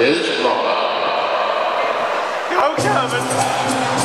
is Go, Kevin.